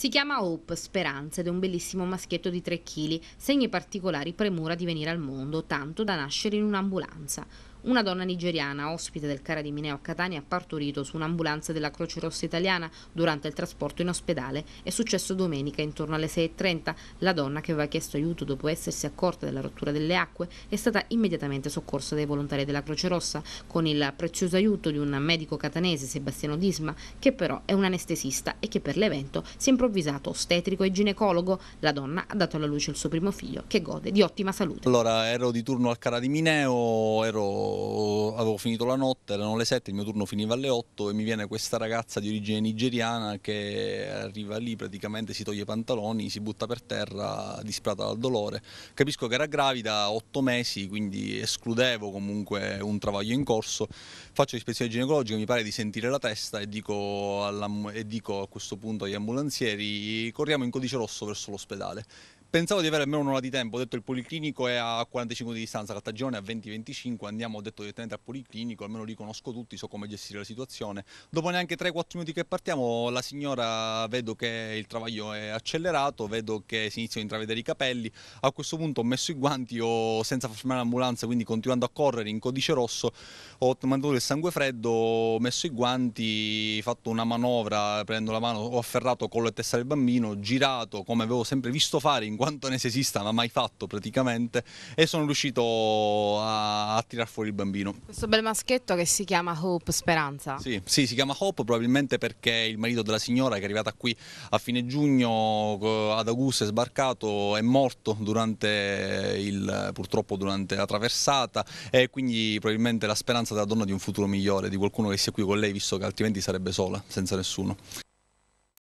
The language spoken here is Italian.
Si chiama Hope Speranza ed è un bellissimo maschietto di 3 kg, segni particolari premura di venire al mondo, tanto da nascere in un'ambulanza. Una donna nigeriana, ospite del Cara di Mineo a Catania, ha partorito su un'ambulanza della Croce Rossa Italiana durante il trasporto in ospedale. È successo domenica intorno alle 6.30. La donna, che aveva chiesto aiuto dopo essersi accorta della rottura delle acque, è stata immediatamente soccorsa dai volontari della Croce Rossa con il prezioso aiuto di un medico catanese, Sebastiano Disma, che però è un anestesista e che per l'evento si è improvvisato ostetrico e ginecologo. La donna ha dato alla luce il suo primo figlio, che gode di ottima salute. Allora, ero di turno al Cara di Mineo, ero avevo finito la notte, erano le 7, il mio turno finiva alle 8 e mi viene questa ragazza di origine nigeriana che arriva lì, praticamente si toglie i pantaloni, si butta per terra disperata dal dolore. Capisco che era gravida, a 8 mesi, quindi escludevo comunque un travaglio in corso. Faccio l'ispezione ginecologica, mi pare di sentire la testa e dico, e dico a questo punto agli ambulanzieri corriamo in codice rosso verso l'ospedale. Pensavo di avere almeno un'ora di tempo, ho detto il policlinico è a 45 di distanza, Caltagirone è a 20-25, andiamo, ho detto direttamente al policlinico, almeno li conosco tutti, so come gestire la situazione. Dopo neanche 3-4 minuti che partiamo, la signora vedo che il travaglio è accelerato, vedo che si iniziano a intravedere i capelli, a questo punto ho messo i guanti, ho, senza fermare l'ambulanza, quindi continuando a correre in codice rosso, ho mantenuto il sangue freddo, ho messo i guanti, fatto una manovra, prendo la mano, ho afferrato collo e testa del bambino, girato come avevo sempre visto fare in quanto anestesista ma mai fatto praticamente e sono riuscito a, a tirar fuori il bambino. Questo bel maschietto che si chiama Hope Speranza? Sì, sì, si chiama Hope probabilmente perché il marito della signora che è arrivata qui a fine giugno ad Augusto è sbarcato, è morto durante il, purtroppo durante la traversata e quindi probabilmente la speranza della donna di un futuro migliore, di qualcuno che sia qui con lei visto che altrimenti sarebbe sola, senza nessuno.